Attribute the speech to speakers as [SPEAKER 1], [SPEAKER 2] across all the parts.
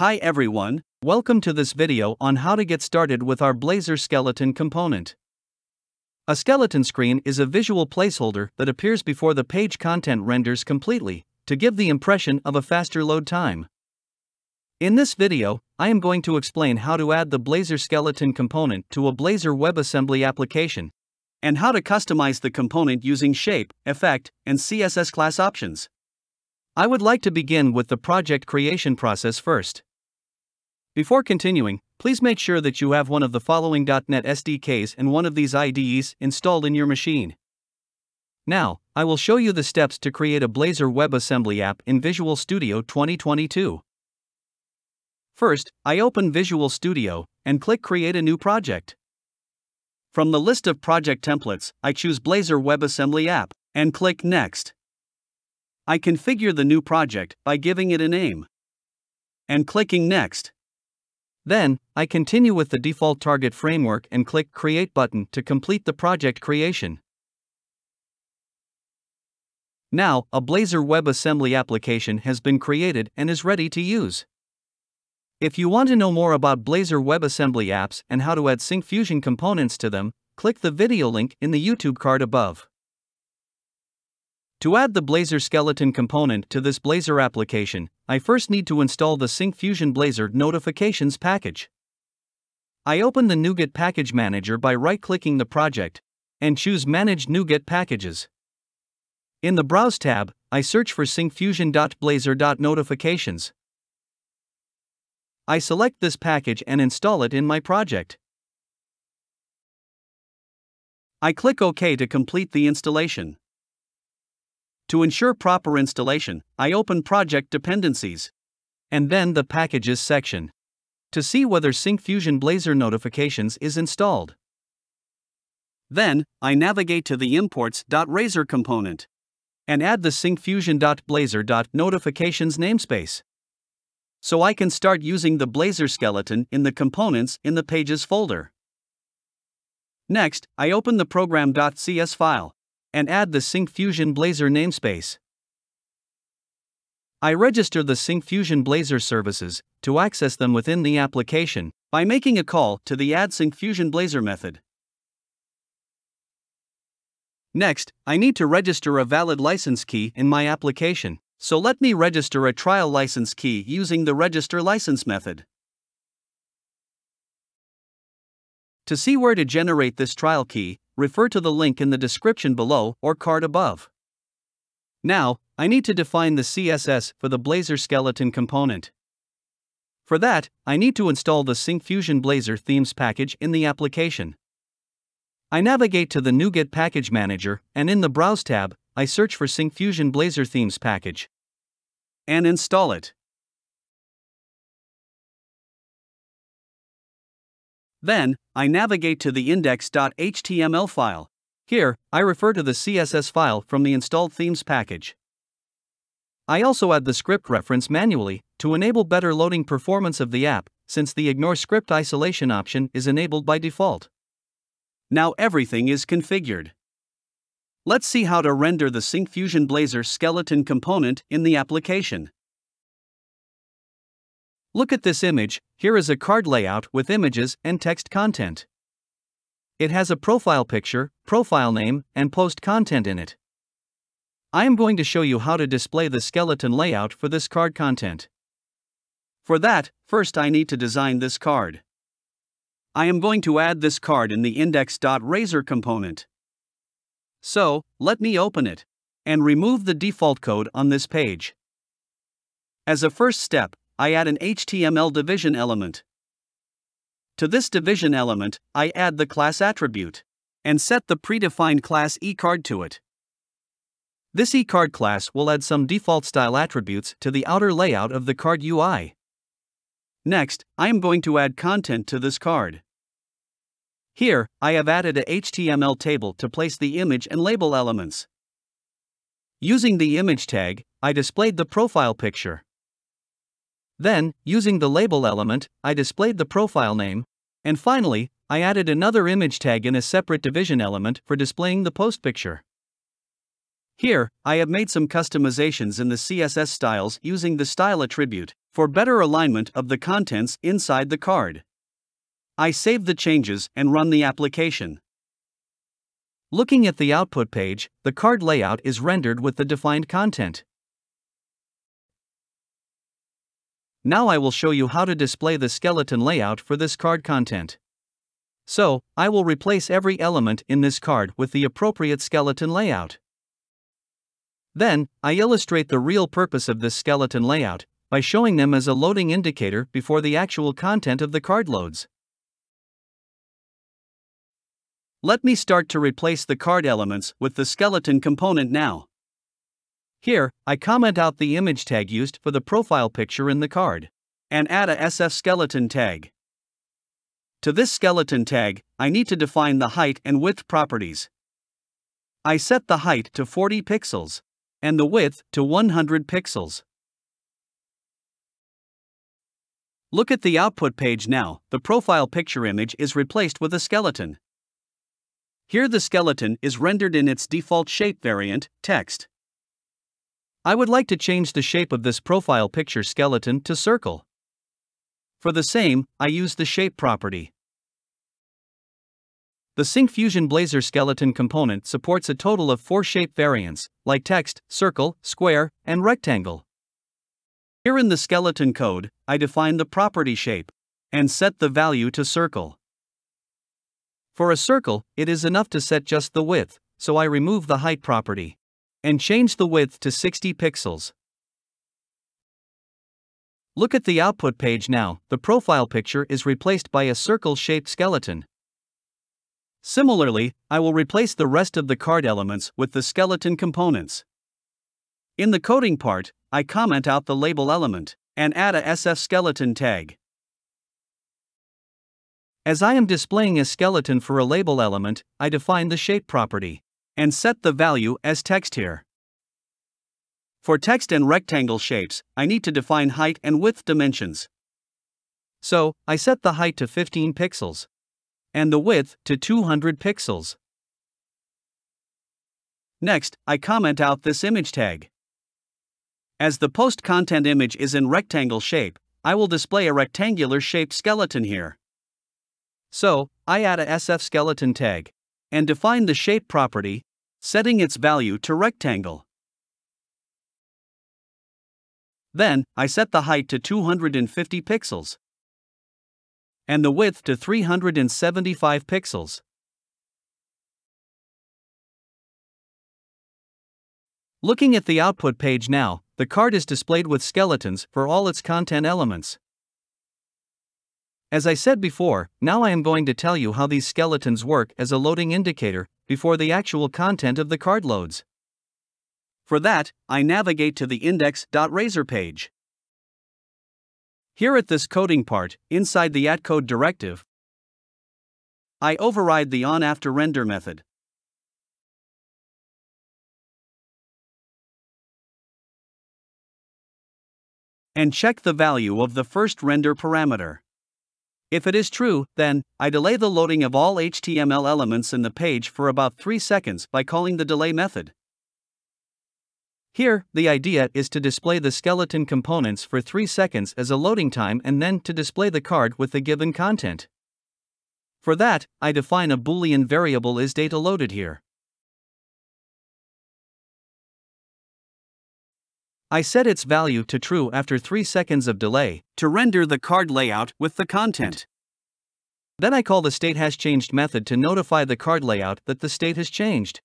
[SPEAKER 1] Hi everyone, welcome to this video on how to get started with our Blazor skeleton component. A skeleton screen is a visual placeholder that appears before the page content renders completely, to give the impression of a faster load time. In this video, I am going to explain how to add the Blazor skeleton component to a Blazor WebAssembly application, and how to customize the component using shape, effect, and CSS class options. I would like to begin with the project creation process first. Before continuing, please make sure that you have one of the following .NET SDKs and one of these IDEs installed in your machine. Now, I will show you the steps to create a Blazor WebAssembly app in Visual Studio 2022. First, I open Visual Studio and click Create a new project. From the list of project templates, I choose Blazor WebAssembly app and click Next. I configure the new project by giving it a name and clicking Next. Then, I continue with the default target framework and click Create button to complete the project creation. Now, a Blazor WebAssembly application has been created and is ready to use. If you want to know more about Blazor WebAssembly apps and how to add Syncfusion components to them, click the video link in the YouTube card above. To add the Blazor skeleton component to this Blazor application, I first need to install the Syncfusion Blazor notifications package. I open the NuGet Package Manager by right-clicking the project and choose Manage NuGet Packages. In the Browse tab, I search for syncfusion.blazor.notifications. I select this package and install it in my project. I click OK to complete the installation. To ensure proper installation, I open Project Dependencies and then the Packages section to see whether Syncfusion Blazor Notifications is installed. Then, I navigate to the Imports.Razor component and add the syncfusion.blazor.notifications namespace. So I can start using the Blazor skeleton in the components in the Pages folder. Next, I open the program.cs file and add the Syncfusion Blazor namespace. I register the Syncfusion Blazor services to access them within the application by making a call to the Add Syncfusion Blazor method. Next, I need to register a valid license key in my application, so let me register a trial license key using the Register License method. To see where to generate this trial key, refer to the link in the description below or card above. Now, I need to define the CSS for the Blazor skeleton component. For that, I need to install the Syncfusion Blazor themes package in the application. I navigate to the NuGet Package Manager, and in the Browse tab, I search for Syncfusion Blazor Themes package and install it. Then, I navigate to the index.html file. Here, I refer to the CSS file from the installed themes package. I also add the script reference manually to enable better loading performance of the app, since the Ignore Script Isolation option is enabled by default. Now everything is configured. Let's see how to render the Syncfusion Blazor skeleton component in the application. Look at this image, here is a card layout with images and text content. It has a profile picture, profile name, and post content in it. I am going to show you how to display the skeleton layout for this card content. For that, first I need to design this card. I am going to add this card in the index.razor component. So, let me open it and remove the default code on this page. As a first step, I add an HTML division element. To this division element, I add the class attribute and set the predefined class eCard to it. This eCard class will add some default style attributes to the outer layout of the card UI. Next, I am going to add content to this card. Here, I have added a HTML table to place the image and label elements. Using the image tag, I displayed the profile picture. Then, using the label element, I displayed the profile name. And finally, I added another image tag in a separate division element for displaying the post picture. Here, I have made some customizations in the CSS styles using the style attribute for better alignment of the contents inside the card. I save the changes and run the application. Looking at the output page, the card layout is rendered with the defined content. Now I will show you how to display the skeleton layout for this card content. So, I will replace every element in this card with the appropriate skeleton layout. Then, I illustrate the real purpose of this skeleton layout by showing them as a loading indicator before the actual content of the card loads. Let me start to replace the card elements with the skeleton component now. Here, I comment out the image tag used for the profile picture in the card and add a SF skeleton tag. To this skeleton tag, I need to define the height and width properties. I set the height to 40 pixels and the width to 100 pixels. Look at the output page now, the profile picture image is replaced with a skeleton. Here the skeleton is rendered in its default shape variant, text. I would like to change the shape of this profile picture skeleton to circle. For the same, I use the shape property. The Syncfusion Blazor skeleton component supports a total of four shape variants, like text, circle, square, and rectangle. Here in the skeleton code, I define the property shape and set the value to circle. For a circle, it is enough to set just the width, so I remove the height property and change the width to 60 pixels. Look at the output page now, the profile picture is replaced by a circle shaped skeleton. Similarly, I will replace the rest of the card elements with the skeleton components. In the coding part, I comment out the label element and add a SF skeleton tag. As I am displaying a skeleton for a label element, I define the shape property and set the value as text here. For text and rectangle shapes, I need to define height and width dimensions. So, I set the height to 15 pixels and the width to 200 pixels. Next, I comment out this image tag. As the post content image is in rectangle shape, I will display a rectangular shaped skeleton here. So, I add a SF skeleton tag and define the shape property, setting its value to rectangle. Then, I set the height to 250 pixels and the width to 375 pixels. Looking at the output page now, the card is displayed with skeletons for all its content elements. As I said before, now I am going to tell you how these skeletons work as a loading indicator before the actual content of the card loads. For that, I navigate to the index.razor page. Here at this coding part, inside the @code directive, I override the onAfterRender method. And check the value of the first render parameter. If it is true, then I delay the loading of all HTML elements in the page for about 3 seconds by calling the delay method. Here, the idea is to display the skeleton components for 3 seconds as a loading time and then to display the card with the given content. For that, I define a boolean variable is data loaded here. I set its value to true after 3 seconds of delay to render the card layout with the content. Then I call the state has changed method to notify the card layout that the state has changed.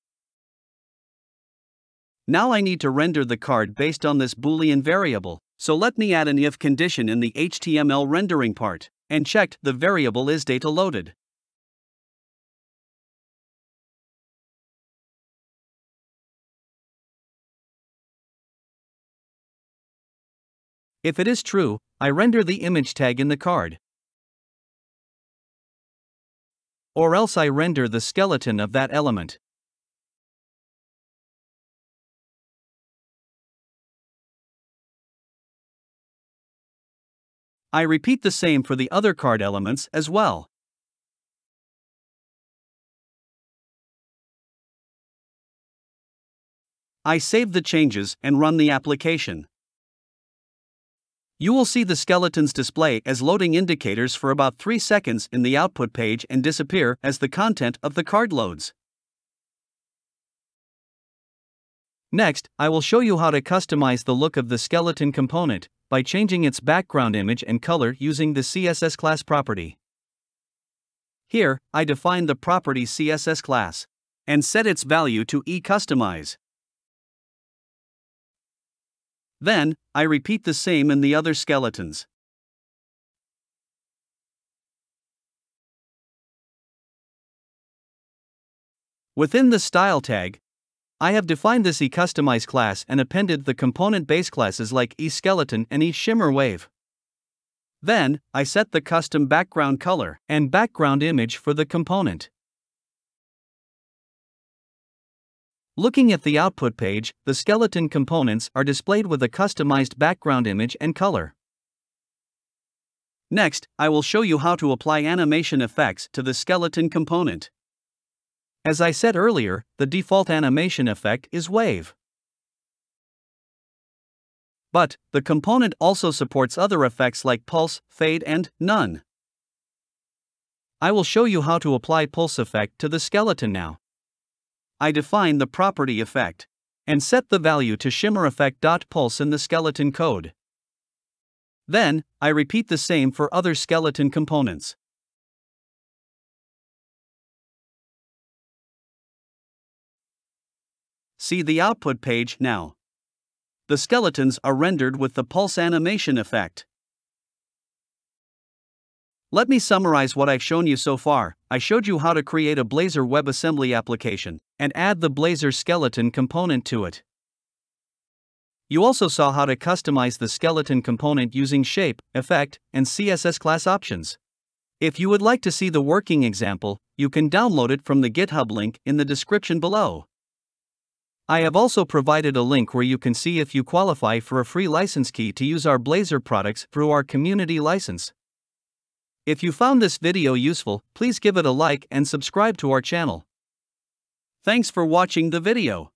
[SPEAKER 1] Now I need to render the card based on this boolean variable, so let me add an if condition in the HTML rendering part, and checked the variable is data loaded. If it is true, I render the image tag in the card. Or else I render the skeleton of that element. I repeat the same for the other card elements as well. I save the changes and run the application. You will see the skeletons display as loading indicators for about 3 seconds in the output page and disappear as the content of the card loads. Next, I will show you how to customize the look of the skeleton component by changing its background image and color using the CSS class property. Here, I define the property CSS class and set its value to eCustomize. Then, I repeat the same in the other skeletons. Within the style tag, I have defined this eCustomize class and appended the component base classes like eSkeleton and eShimmerWave. Then, I set the custom background color and background image for the component. Looking at the output page, the skeleton components are displayed with a customized background image and color. Next, I will show you how to apply animation effects to the skeleton component. As I said earlier, the default animation effect is wave. But, the component also supports other effects like pulse, fade, and none. I will show you how to apply pulse effect to the skeleton now. I define the property effect and set the value to shimmer shimmerEffect.pulse in the skeleton code. Then, I repeat the same for other skeleton components. See the output page now. The skeletons are rendered with the pulse animation effect. Let me summarize what I've shown you so far. I showed you how to create a Blazor WebAssembly application and add the Blazor skeleton component to it. You also saw how to customize the skeleton component using shape, effect, and CSS class options. If you would like to see the working example, you can download it from the GitHub link in the description below. I have also provided a link where you can see if you qualify for a free license key to use our Blazor products through our community license. If you found this video useful, please give it a like and subscribe to our channel. Thanks for watching the video.